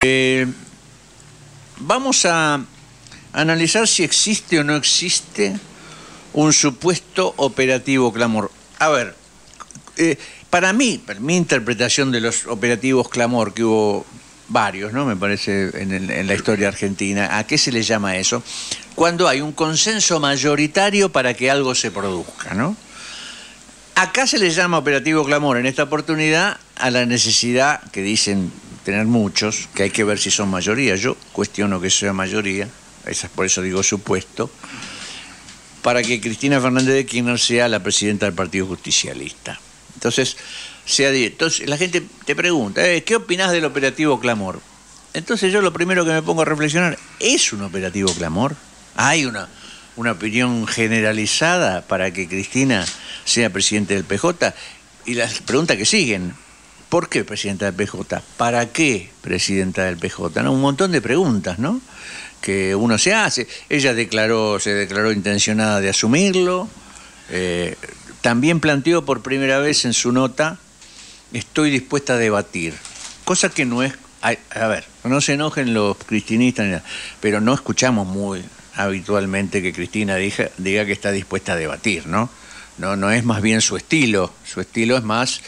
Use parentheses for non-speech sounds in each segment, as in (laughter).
Eh, vamos a analizar si existe o no existe un supuesto operativo clamor. A ver, eh, para mí, para mi interpretación de los operativos clamor, que hubo varios, ¿no? Me parece, en, en la historia argentina, ¿a qué se le llama eso? Cuando hay un consenso mayoritario para que algo se produzca, ¿no? Acá se le llama operativo clamor en esta oportunidad a la necesidad que dicen tener muchos, que hay que ver si son mayoría. Yo cuestiono que sea mayoría, por eso digo supuesto, para que Cristina Fernández de Kirchner sea la presidenta del Partido Justicialista. Entonces, sea, entonces la gente te pregunta, eh, ¿qué opinas del operativo Clamor? Entonces yo lo primero que me pongo a reflexionar, ¿es un operativo Clamor? ¿Hay una, una opinión generalizada para que Cristina sea presidente del PJ? Y las preguntas que siguen, ¿Por qué presidenta del PJ? ¿Para qué presidenta del PJ? Un montón de preguntas, ¿no? Que uno se hace. Ella declaró, se declaró intencionada de asumirlo. Eh, también planteó por primera vez en su nota, estoy dispuesta a debatir. Cosa que no es. A, ver, no se enojen los cristinistas, pero no escuchamos muy habitualmente que Cristina diga, diga que está dispuesta a debatir, ¿no? No, no es más bien su estilo. Su estilo es más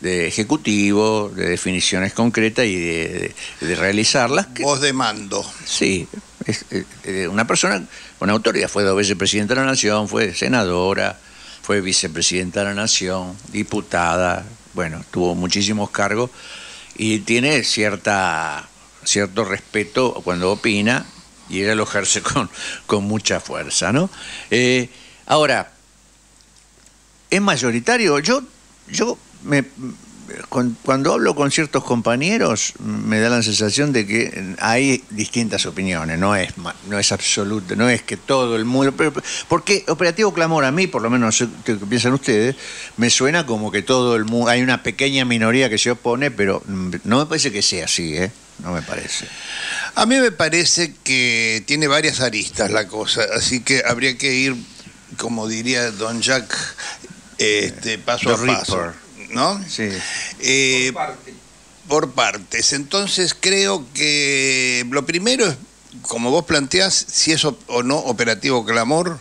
de ejecutivo, de definiciones concretas y de, realizarlas. Voz de mando. Sí, es, una persona con autoridad, fue dos veces presidenta de la Nación, fue senadora, fue vicepresidenta de la Nación, diputada, bueno, tuvo muchísimos cargos y tiene cierta, cierto respeto cuando opina y ella lo ejerce (laughs) con, con mucha fuerza, ¿no? Eh, ahora, ¿es mayoritario? Yo, yo me, cuando hablo con ciertos compañeros me da la sensación de que hay distintas opiniones, no es no es absoluto, no es que todo el mundo, porque operativo clamor a mí, por lo menos que piensan ustedes, me suena como que todo el mundo, hay una pequeña minoría que se opone, pero no me parece que sea así, ¿eh? No me parece. A mí me parece que tiene varias aristas la cosa, así que habría que ir, como diría Don Jack, este, paso a paso. ¿No? Sí. Eh, por, partes. Entonces creo que lo primero es, como vos planteás, si es o no operativo clamor.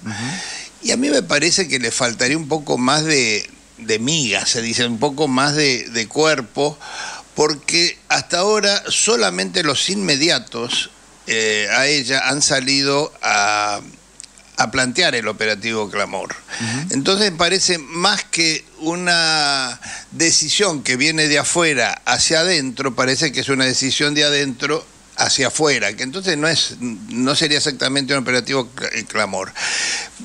Y a mí me parece que le faltaría un poco más de, de miga, se dice, un poco más de, de cuerpo, porque hasta ahora solamente los inmediatos eh, a ella han salido a a plantear el operativo Clamor. Entonces parece más que una decisión que viene de afuera hacia adentro, parece que es una decisión de adentro hacia afuera, que entonces no, es, no sería exactamente un operativo Clamor.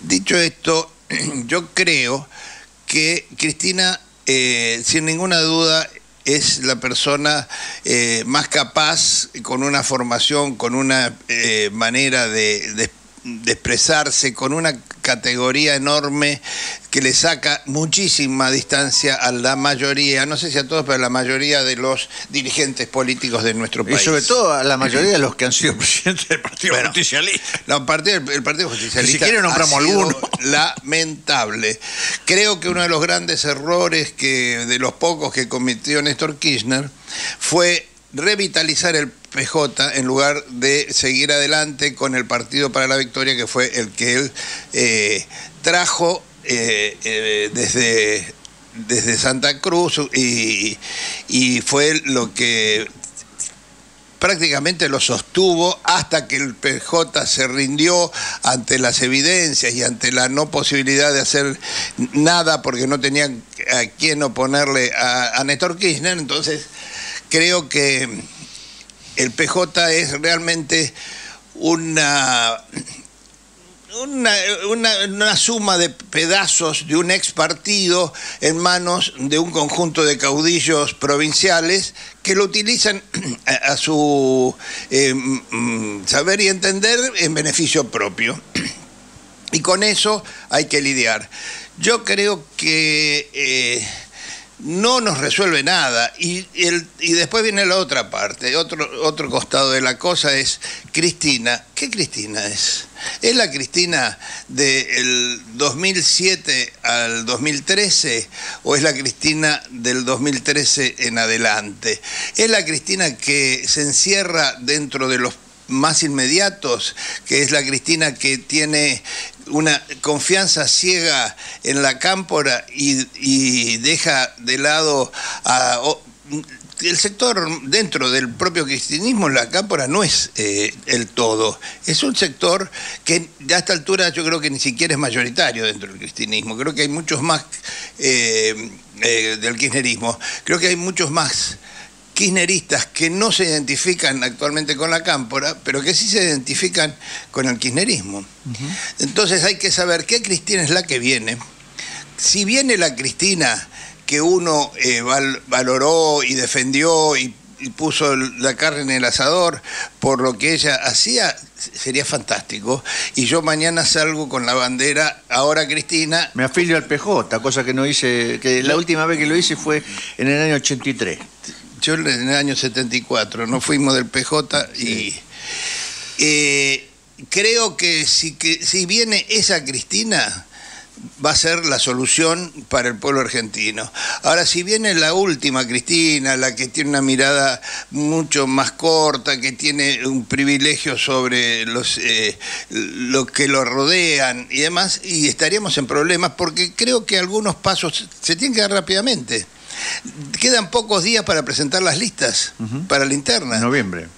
Dicho esto, (clears throat) yo creo que Cristina, eh, sin ninguna duda, es la persona eh, más capaz, con una formación, con una eh, manera de, de de expresarse con una categoría enorme que le saca muchísima distancia a la mayoría, no sé si a todos, pero a la mayoría de los dirigentes políticos de nuestro país. Y sobre todo a la mayoría de los que han sido (laughs) presidentes del Partido Justicialista. el, Partido Justicialista. Si nombramos alguno. Lamentable. Creo que uno de los grandes errores que de los pocos que cometió Néstor Kirchner fue revitalizar el PJ en lugar de seguir adelante con el Partido para la Victoria, que fue el que él eh, trajo eh, eh, desde, desde Santa Cruz y, y fue lo que prácticamente lo sostuvo hasta que el PJ se rindió ante las evidencias y ante la no posibilidad de hacer nada porque no tenían a quién oponerle a, a Néstor Kirchner. Entonces, creo que el PJ es realmente una, una, suma de pedazos de un ex partido en manos de un conjunto de caudillos provinciales que lo utilizan (clears throat) a, su eh, saber y entender en beneficio propio. (clears throat) Y con eso hay que lidiar. Yo creo que... Eh, no nos resuelve nada. Y, el, y después viene la otra parte, otro, otro costado de la cosa es Cristina. ¿Qué Cristina es? ¿Es la Cristina del 2007 al 2013 o es la Cristina del 2013 en adelante? ¿Es la Cristina que se encierra dentro de los más inmediatos, que es la Cristina que tiene una confianza ciega en la cámpora y, deja de lado a el sector dentro del propio cristianismo, la cámpora no es eh, el todo. Es un sector que a esta altura yo creo que ni siquiera es mayoritario dentro del cristianismo. Creo que hay muchos más eh, eh, del kirchnerismo. Creo que hay muchos más kirchneristas que no se identifican actualmente con la cámpora, pero que sí se identifican con el kirchnerismo. Entonces hay que saber qué Cristina es la que viene. Si viene la Cristina que uno eh, valoró y defendió y, puso la carne en el asador por lo que ella hacía, sería fantástico. Y yo mañana salgo con la bandera, ahora Cristina. Me afilio al PJ, cosa que no hice, que la última vez que lo hice fue en el año 83 yo en el año 74, no fuimos del PJ y eh, creo que si, que si viene esa Cristina va a ser la solución para el pueblo argentino. Ahora, si viene la última Cristina, la que tiene una mirada mucho más corta, que tiene un privilegio sobre los, eh, que lo rodean y demás, y estaríamos en problemas porque creo que algunos pasos se tienen que dar rápidamente. Quedan pocos días para presentar las listas para la interna. Noviembre.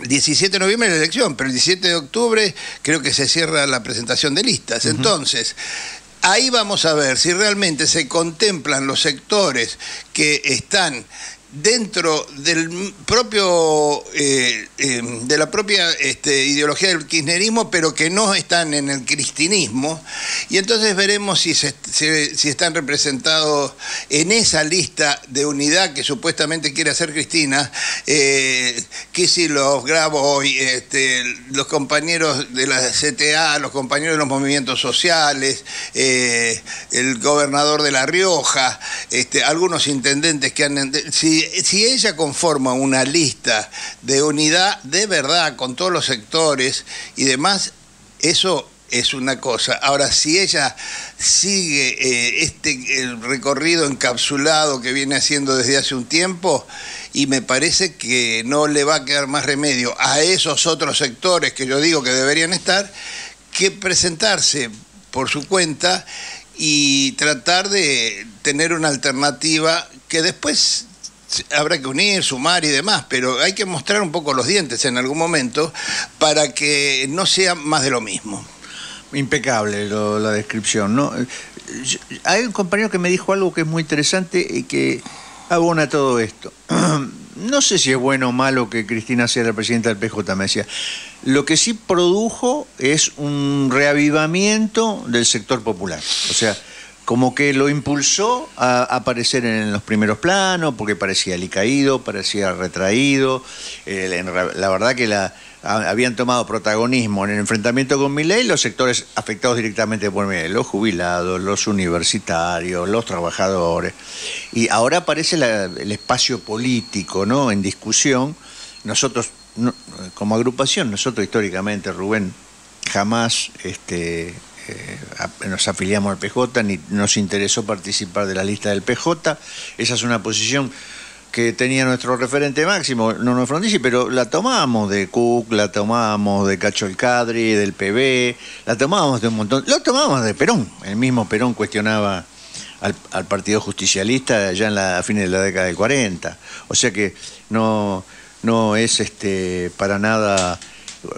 17 de noviembre la elección, pero el 17 de octubre creo que se cierra la presentación de listas. Entonces, ahí vamos a ver si realmente se contemplan los sectores que están dentro del propio eh, eh, de la propia este, ideología del kirchnerismo pero que no están en el cristinismo. Y entonces veremos si, si están representados en esa lista de unidad que supuestamente quiere hacer Cristina eh, los Grabo este, los compañeros de la CTA los compañeros de los movimientos sociales eh, el gobernador de La Rioja este, algunos intendentes que han si si, ella conforma una lista de unidad de verdad con todos los sectores y demás, eso es una cosa. Ahora, si ella sigue eh, este recorrido encapsulado que viene haciendo desde hace un tiempo, y me parece que no le va a quedar más remedio a esos otros sectores que yo digo que deberían estar, que presentarse por su cuenta y tratar de tener una alternativa que después habrá que unir, sumar y demás, pero hay que mostrar un poco los dientes en algún momento para que no sea más de lo mismo. Impecable la descripción, ¿no? Hay un compañero que me dijo algo que es muy interesante y que abona todo esto. (clears throat) No sé si es bueno o malo que Cristina sea la presidenta del PJ, me decía. Lo que sí produjo es un reavivamiento del sector popular. O sea, como que lo impulsó a aparecer en los primeros planos, porque parecía alicaído, parecía retraído. la verdad que habían tomado protagonismo en el enfrentamiento con Milei los sectores afectados directamente por Milei, los jubilados, los universitarios, los trabajadores. Y ahora aparece el espacio político ¿no? en discusión. Nosotros, como agrupación, nosotros históricamente, Rubén, jamás este, nos afiliamos al PJ, ni nos interesó participar de la lista del PJ. Esa es una posición que tenía nuestro referente máximo, no nos Frondizi, pero la tomábamos de Cook, la tomábamos de Cacho el Cadri, del PB, la tomábamos de un montón, lo tomábamos de Perón. El mismo Perón cuestionaba al, Partido Justicialista ya en la a fines de la década del 40. O sea que no, no es este para nada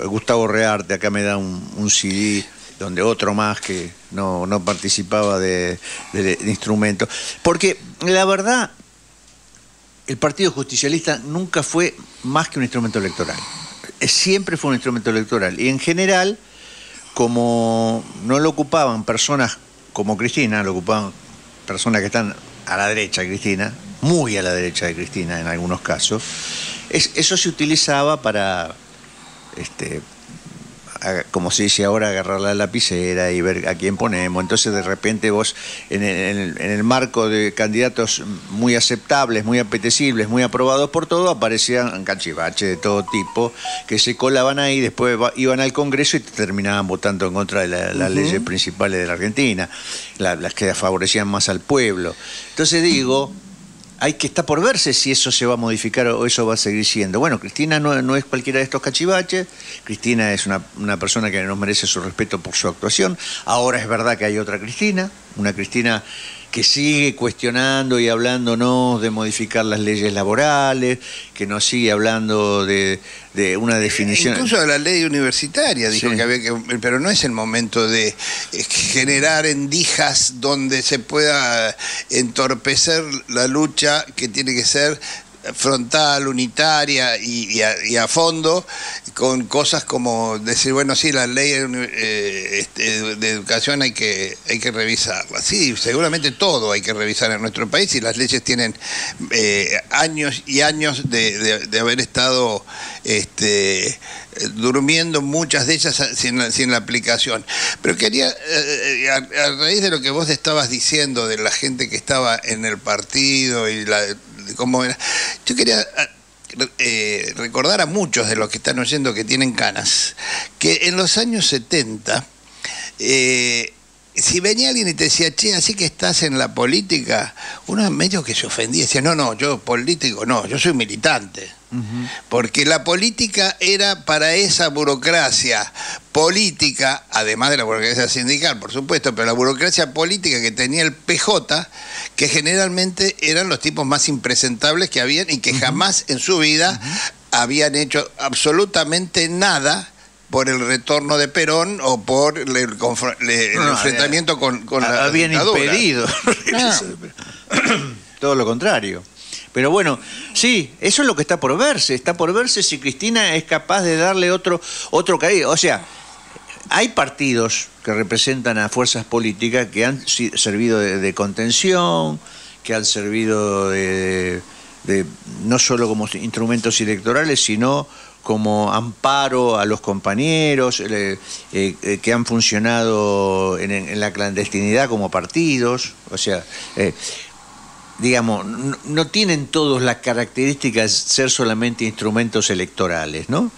Gustavo Rearte, acá me da un CD donde otro más que no, participaba de, instrumento. Porque la verdad, el Partido Justicialista nunca fue más que un instrumento electoral. Siempre fue un instrumento electoral. Y en general, como no lo ocupaban personas como Cristina, lo ocupaban personas que están a la derecha de Cristina, muy a la derecha de Cristina en algunos casos, eso se utilizaba para este, como se dice ahora, agarrar la lapicera y ver a quién ponemos. Entonces de repente vos, en el, marco de candidatos muy aceptables, muy apetecibles, muy aprobados por todo, aparecían cachivaches de todo tipo que se colaban ahí, después iban al Congreso y terminaban votando en contra de las leyes principales de la Argentina, las que favorecían más al pueblo. Entonces digo hay que estar por verse si eso se va a modificar o eso va a seguir siendo. Bueno, Cristina no, es cualquiera de estos cachivaches, Cristina es una, una, persona que nos merece su respeto por su actuación. Ahora es verdad que hay otra Cristina, una Cristina que sigue cuestionando y hablándonos de modificar las leyes laborales, que nos sigue hablando de, una definición. Incluso de la ley universitaria, dijo que había que. Pero no es el momento de eh, generar endijas donde se pueda entorpecer la lucha que tiene que ser frontal, unitaria y, a, fondo, con cosas como decir, bueno, sí, la ley eh, este, de educación hay que, hay que revisarla. Sí, seguramente todo hay que revisar en nuestro país y las leyes tienen eh, años y años de, haber estado este, durmiendo muchas de ellas sin, la aplicación. Pero quería, eh, a raíz de lo que vos estabas diciendo de la gente que estaba en el partido y la Yo quería ah, eh, recordar a muchos de los que están oyendo que tienen canas, que en los años 70, eh, si venía alguien y te decía, che, así que estás en la política, uno medio que se ofendía, decía, no, no, yo político no, yo soy militante. Porque la política era para esa burocracia política, además de la burocracia sindical, por supuesto, pero la burocracia política que tenía el PJ, que generalmente eran los tipos más impresentables que habían y que jamás en su vida habían hecho absolutamente nada por el retorno de Perón o por el, enfrentamiento con, con la habían impedido (laughs) todo lo contrario pero bueno, sí, eso es lo que está por verse. Está por verse si Cristina es capaz de darle otro, otro caído. O sea, hay partidos que representan a fuerzas políticas que han servido de, contención, que han servido de, no solo como instrumentos electorales, sino como amparo a los compañeros, eh, eh, que han funcionado en, la clandestinidad como partidos. O sea, eh, digamos, no, tienen todos las características de ser solamente instrumentos electorales, ¿no?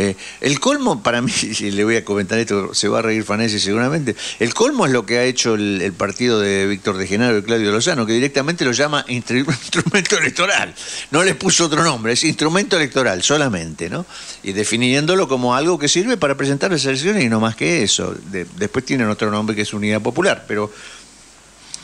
Eh, el colmo, para mí, (laughs) y le voy a comentar esto, se va a reír Fanesi seguramente, el colmo es lo que ha hecho el, partido de Víctor de Genaro y Claudio Lozano, que directamente lo llama (laughs) instrumento electoral. No le puso otro nombre, es instrumento electoral solamente, ¿no? Y definiéndolo como algo que sirve para presentar las elecciones y no más que eso. después tienen otro nombre que es Unidad Popular, pero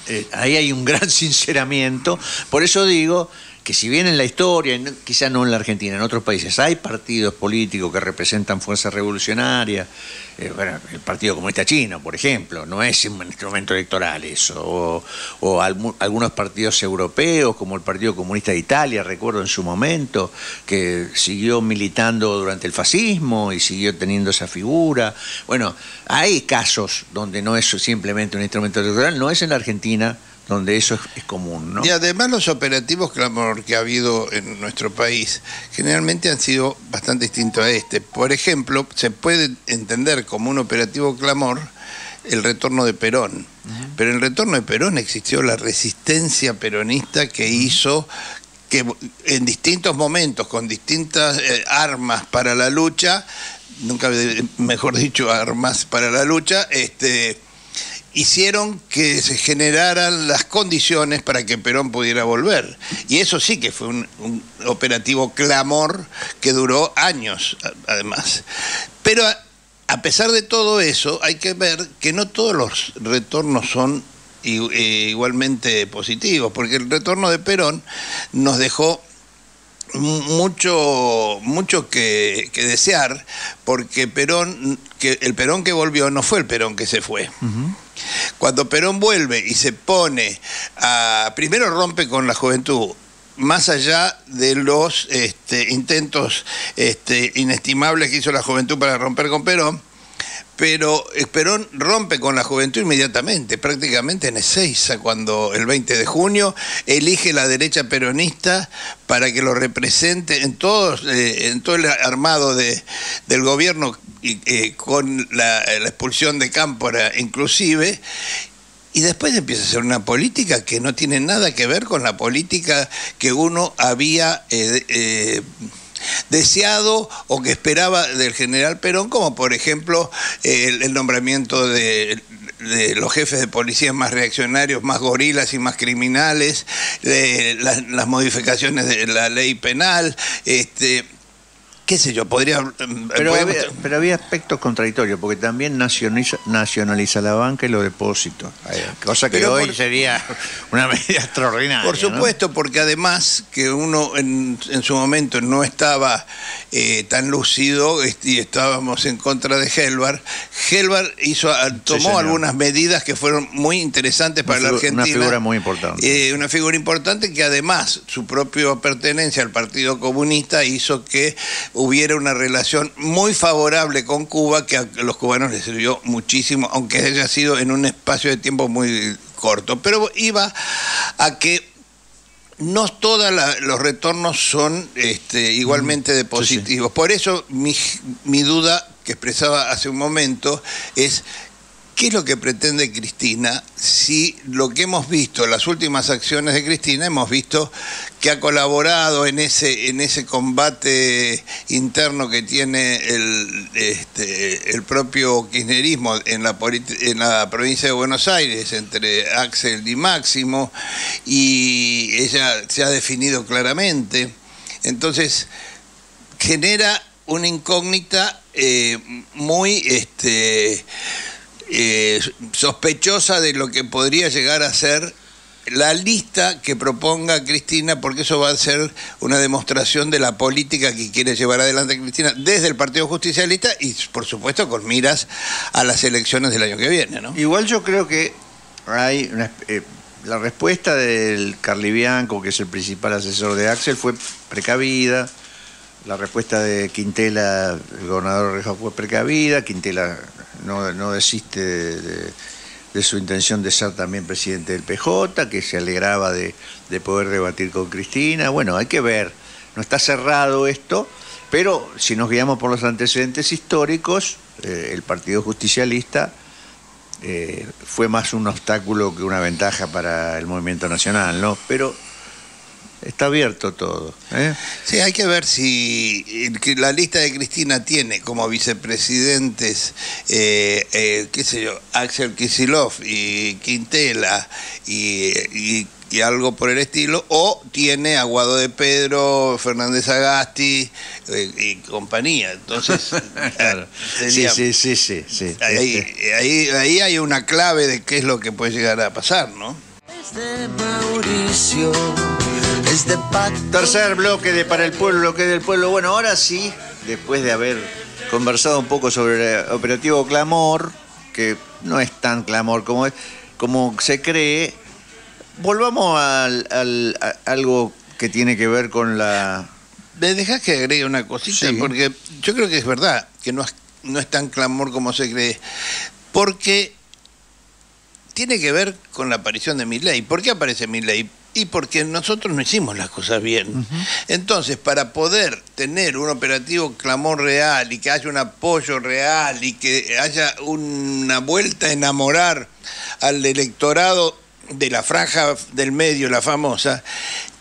eh, ahí hay un (laughs) gran sinceramiento. Por eso digo que si bien en la historia, quizá no en la Argentina, en otros países, hay partidos políticos que representan fuerzas revolucionarias, eh, el Partido Comunista Chino, por ejemplo, no es un instrumento electoral eso, o, algunos partidos europeos, como el Partido Comunista de Italia, recuerdo en su momento, que siguió militando durante el fascismo y siguió teniendo esa figura. Bueno, hay casos donde no es simplemente un instrumento electoral, no es en la Argentina, donde eso es, común. ¿no? Y además los operativos clamor que ha habido en nuestro país generalmente han sido bastante distintos a este. Por ejemplo, se puede entender como un operativo clamor el retorno de Perón. Pero en el retorno de Perón existió la resistencia peronista que hizo que en distintos momentos, con distintas eh, armas para la lucha, nunca mejor dicho, armas para la lucha, este, hicieron que se generaran las condiciones para que Perón pudiera volver. Y eso sí que fue un, operativo clamor que duró años, además. Pero a, pesar de todo eso, hay que ver que no todos los retornos son eh, igualmente positivos, porque el retorno de Perón nos dejó mucho, mucho que, desear, porque Perón, que el Perón que volvió no fue el Perón que se fue. Cuando Perón vuelve y se pone a. Primero rompe con la juventud, más allá de los este, intentos este, inestimables que hizo la juventud para romper con Perón, pero Perón rompe con la juventud inmediatamente, prácticamente en Ezeiza, cuando el 20 de junio elige la derecha peronista para que lo represente en, eh, todo el armado de, del gobierno eh, con la, expulsión de Cámpora inclusive, y después empieza a ser una política que no tiene nada que ver con la política que uno había eh, deseado o que esperaba del general Perón, como por ejemplo el, nombramiento de, los jefes de policía más reaccionarios, más gorilas y más criminales, las, las, modificaciones de la ley penal, este, qué sé yo, podría... Mm, pero, había, aspectos contradictorios, porque también nacionaliza, nacionaliza la banca y los depósitos, cosa que hoy sería (laughs) una medida extraordinaria. Por supuesto, porque además que uno en, su momento no estaba eh, tan lúcido y estábamos en contra de Helvar, Helvar hizo, tomó algunas medidas que fueron muy interesantes para la Argentina. Una figura muy importante. Eh, una figura importante que además su propia pertenencia al Partido Comunista hizo que hubiera una relación muy favorable con Cuba que a los cubanos les sirvió muchísimo, aunque haya sido en un espacio de tiempo muy corto. Pero iba a que no todos los retornos son este, igualmente de positivos. Por eso mi, mi duda que expresaba hace un momento es ¿Qué es lo que pretende Cristina? Si lo que hemos visto, las últimas acciones de Cristina, hemos visto que ha colaborado en ese, en ese combate interno que tiene el, este, el propio kirchnerismo en la, provincia de Buenos Aires entre Axel y Máximo, y ella se ha definido claramente. Entonces, genera una incógnita eh, muy... Este, eh, sospechosa de lo que podría llegar a ser la lista que proponga Cristina, porque eso va a ser una demostración de la política que quiere llevar adelante Cristina desde el Partido Justicialista y, por supuesto, con miras a las elecciones del año que viene. ¿no? Igual yo creo que hay eh, la respuesta del Carlibianco, que es el principal asesor de Axel, fue precavida. La respuesta de Quintela, el gobernador Reja, fue precavida. Quintela no, desiste de, su intención de ser también presidente del PJ, que se alegraba de, poder debatir con Cristina. Bueno, hay que ver, no está cerrado esto, pero si nos guiamos por los antecedentes históricos, eh, el Partido Justicialista eh, fue más un obstáculo que una ventaja para el movimiento nacional, ¿no? Pero está abierto todo. ¿eh? Sí, hay que ver si la lista de Cristina tiene como vicepresidentes, eh, eh, qué sé yo, Axel Kisilov y Quintela y, algo por el estilo, o tiene Aguado de Pedro, Fernández Agasti y compañía. Entonces, (laughs) sí, sí, sí, sí, sí. Ahí, este. ahí, ahí hay una clave de qué es lo que puede llegar a pasar, ¿no? Mauricio Tercer bloque de Para el Pueblo, lo que del pueblo. Bueno, ahora sí, después de haber conversado un poco sobre el operativo Clamor, que no es tan clamor como, como se cree, volvamos a algo que tiene que ver con la... ¿Me dejas que agregue una cosita? Porque yo creo que es verdad que no es, no es tan clamor como se cree. Porque tiene que ver con la aparición de mi ley. ¿Por qué aparece mi ley? Y porque nosotros no hicimos las cosas bien. Entonces, para poder tener un operativo clamor real y que haya un apoyo real y que haya una vuelta a enamorar al electorado de la franja del medio, la famosa,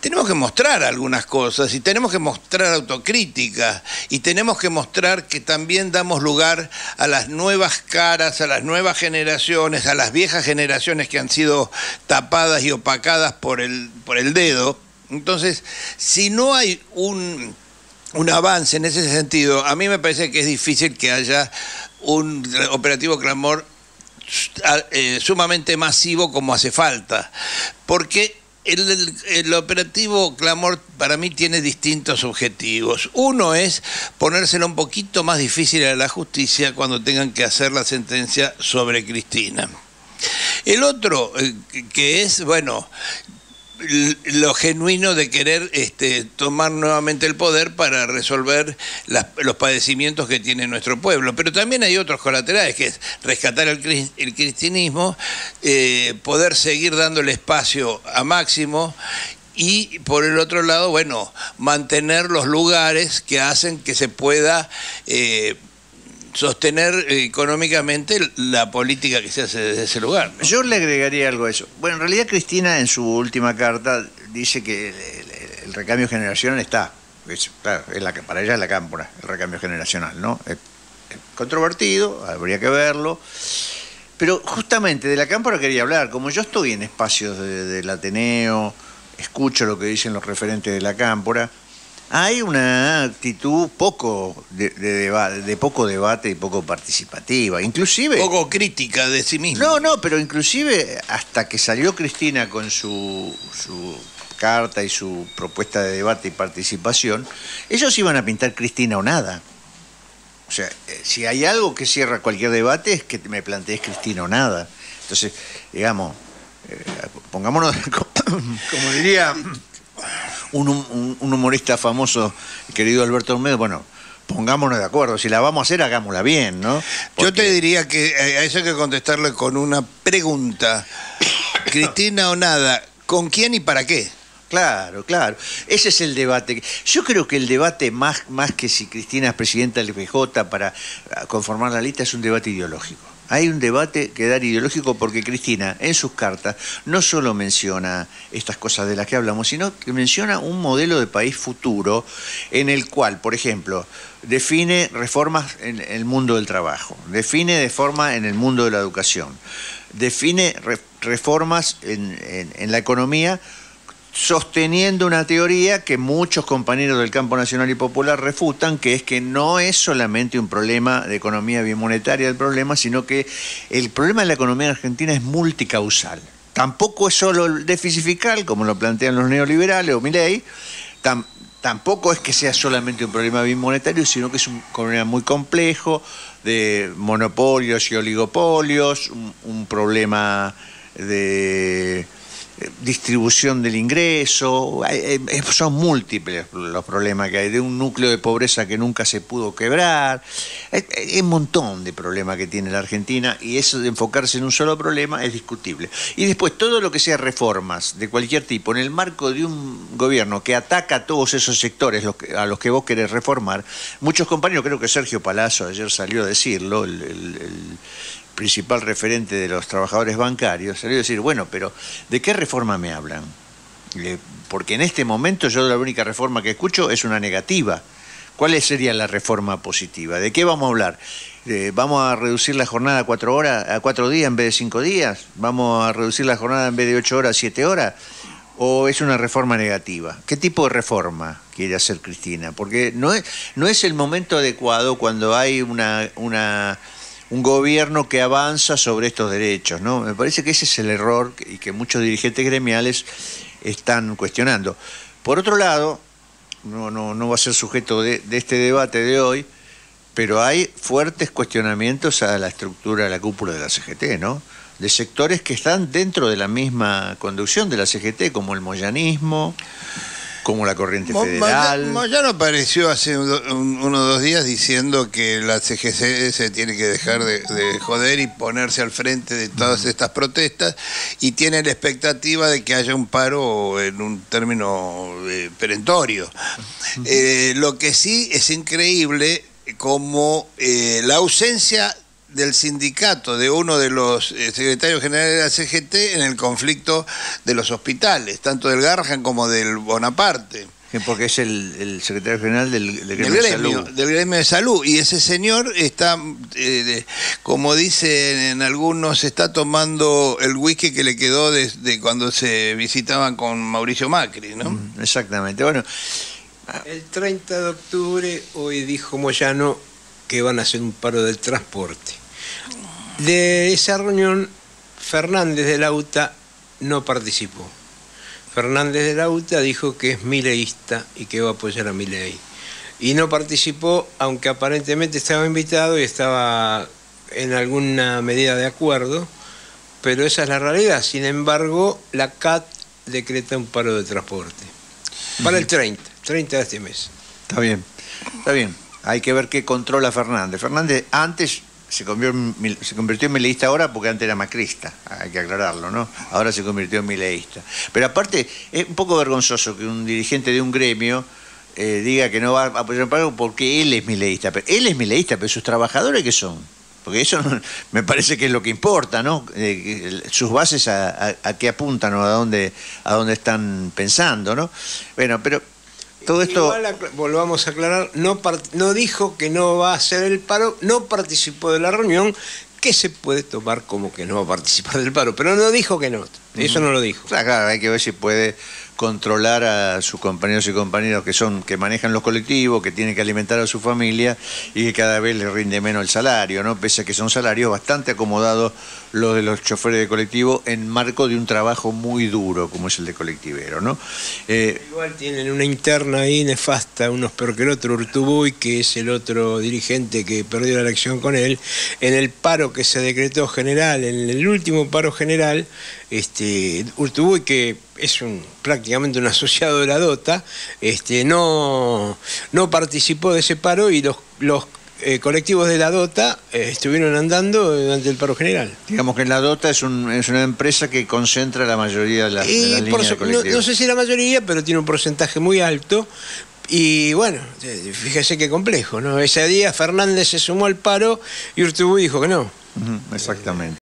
tenemos que mostrar algunas cosas y tenemos que mostrar autocrítica y tenemos que mostrar que también damos lugar a las nuevas caras, a las nuevas generaciones, a las viejas generaciones que han sido tapadas y opacadas por el, por el dedo. Entonces, si no hay un, un avance en ese sentido, a mí me parece que es difícil que haya un operativo clamor eh, sumamente masivo como hace falta, porque el, operativo Clamor para mí tiene distintos objetivos. Uno es ponérselo un poquito más difícil a la justicia cuando tengan que hacer la sentencia sobre Cristina. El otro, eh, que es, bueno, lo genuino de querer este, tomar nuevamente el poder para resolver los padecimientos que tiene nuestro pueblo. Pero también hay otros colaterales, que es rescatar el, cristianismo, eh, poder seguir dándole espacio a Máximo y por el otro lado, bueno, mantener los lugares que hacen que se pueda... Eh, sostener económicamente la política que se hace desde ese lugar. Yo le agregaría algo a eso. Bueno, en realidad Cristina en su última carta dice que el, recambio generacional está. Es, para ella es la cámpora, el recambio generacional, ¿no? Es, controvertido, habría que verlo. Pero justamente de la cámpora quería hablar. Como yo estoy en espacios del Ateneo, escucho lo que dicen los referentes de la cámpora, hay una actitud poco de, de, poco debate y poco participativa, inclusive poco crítica de sí mismo. No, no, pero inclusive hasta que salió Cristina con su, su carta y su propuesta de debate y participación, ellos iban a pintar Cristina o nada. O sea, eh, si hay algo que cierra cualquier debate es que me plantees Cristina o nada. Entonces, digamos, eh, pongámonos, como diría un, humorista famoso, querido Alberto Olmedo, bueno, pongámonos de acuerdo, si la vamos a hacer, hagámosla bien, ¿no? Yo te diría que eh, a eso hay que contestarle con una pregunta. (coughs) Cristina o nada, ¿con quién y para qué? Claro, claro. Ese es el debate. Yo creo que el debate, más, más que si Cristina es presidenta del PJ para conformar la lista, es un debate ideológico. Hay un debate que dar ideológico porque Cristina en sus cartas no solo menciona estas cosas de las que hablamos, sino que menciona un modelo de país futuro en el cual, por ejemplo, define reformas en el mundo del trabajo, define de forma en el mundo de la educación, define reformas en la economía sosteniendo una teoría que muchos compañeros del campo nacional y popular refutan, que es que no es solamente un problema de economía bimonetaria el problema, sino que el problema de la economía argentina es multicausal. Tampoco es solo el déficit fiscal, como lo plantean los neoliberales o Milei, tampoco es que sea solamente un problema bimonetario, sino que es un problema muy complejo de monopolios y oligopolios, un problema de distribución del ingreso, son múltiples los problemas que hay, de un núcleo de pobreza que nunca se pudo quebrar, hay un montón de problemas que tiene la Argentina y eso de enfocarse en un solo problema es discutible. Y después todo lo que sea reformas de cualquier tipo, en el marco de un gobierno que ataca a todos esos sectores a los que vos querés reformar, muchos compañeros, creo que Sergio Palazzo ayer salió a decirlo, el principal referente de los trabajadores bancarios, salió a decir, bueno, pero ¿de qué reforma me hablan? Porque en este momento yo la única reforma que escucho es una negativa. ¿Cuál sería la reforma positiva? ¿De qué vamos a hablar? ¿Vamos a reducir la jornada a cuatro horas, a cuatro días en vez de cinco días? ¿Vamos a reducir la jornada en vez de ocho horas a siete horas? ¿O es una reforma negativa? ¿Qué tipo de reforma quiere hacer Cristina? Porque no es, no es el momento adecuado cuando hay una, una un gobierno que avanza sobre estos derechos. ¿no? Me parece que ese es el error y que muchos dirigentes gremiales están cuestionando. Por otro lado, no, no, no va a ser sujeto de, este debate de hoy, pero hay fuertes cuestionamientos a la estructura de la cúpula de la CGT, ¿no? De sectores que están dentro de la misma conducción de la CGT, como el moyanismo, como la corriente federal. Moyano apareció hace uno o dos días diciendo que la CGC se tiene que dejar de, joder y ponerse al frente de todas estas protestas y tiene la expectativa de que haya un paro en un término eh, perentorio. Eh, lo que sí es increíble como eh, la ausencia del sindicato de uno de los eh, secretarios generales de la CGT en el conflicto de los hospitales, tanto del Garjan como del Bonaparte. Porque es el, secretario general del, gremio, de salud. Del gremio de salud. Y ese señor está, eh, como dicen en algunos, está tomando el whisky que le quedó desde cuando se visitaban con Mauricio Macri, ¿no? Mm, exactamente. Bueno. El 30 de octubre, hoy dijo Moyano que van a hacer un paro del transporte. De esa reunión, Fernández de Lauta no participó. Fernández de Lauta dijo que es mileísta y que va a apoyar a Milei. Y no participó, aunque aparentemente estaba invitado y estaba en alguna medida de acuerdo, pero esa es la realidad. Sin embargo, la CAT decreta un paro de transporte. Para el 30, 30 de este mes. Está bien, está bien. Hay que ver qué controla Fernández. Fernández antes se convirtió, se convirtió en mileísta ahora porque antes era macrista, hay que aclararlo, ¿no? Ahora se convirtió en mileísta. Pero aparte, es un poco vergonzoso que un dirigente de un gremio eh, diga que no va a apoyar el paro porque él es mileísta. Pero él es mileísta, pero sus trabajadores, ¿qué son? Porque eso (laughs) me parece que es lo que importa, ¿no? Eh, sus bases a, qué apuntan o a dónde, a dónde están pensando, ¿no? Bueno, pero todo esto... Igual, volvamos a aclarar, no, no dijo que no va a hacer el paro, no participó de la reunión, que se puede tomar como que no va a participar del paro, pero no dijo que no, eso no lo dijo. Claro, hay que ver si puede controlar a sus compañeros y compañeros que son que manejan los colectivos, que tienen que alimentar a su familia y que cada vez les rinde menos el salario, ¿no? Pese a que son salarios bastante acomodados los de los choferes de colectivo en marco de un trabajo muy duro como es el de colectivero, ¿no? Eh, Igual tienen una interna ahí nefasta, unos peor que el otro, Urtubuy, que es el otro dirigente que perdió la elección con él, en el paro que se decretó general, en el último paro general, este, Urtubuy, que es un, prácticamente un asociado de la DOTA, este, no, no participó de ese paro y los, los eh, colectivos de la DOTA eh, estuvieron andando durante el paro general. Digamos que la DOTA es, es una empresa que concentra la mayoría de, la, de no, no, sé si la mayoría, pero tiene un porcentaje muy alto. Y bueno, fíjese qué complejo, ¿no? Ese día Fernández se sumó al paro y Urtubú dijo que no. exactamente.